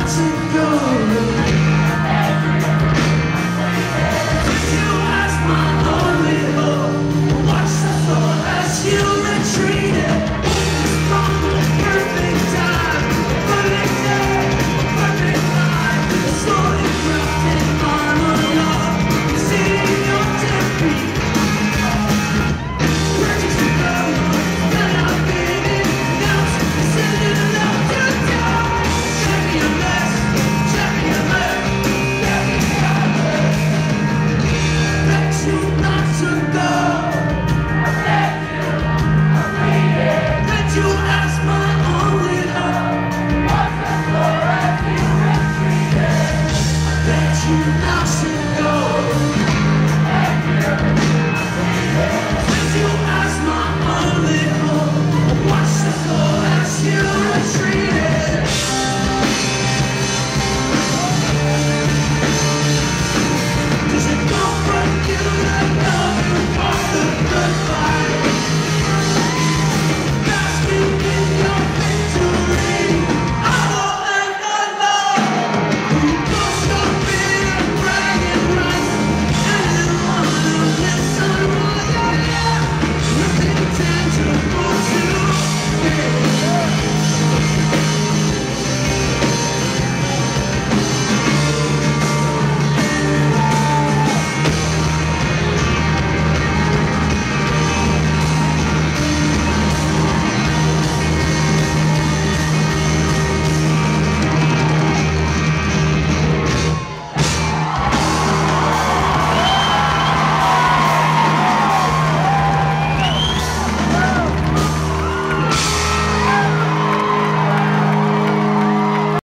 toxic, you're you.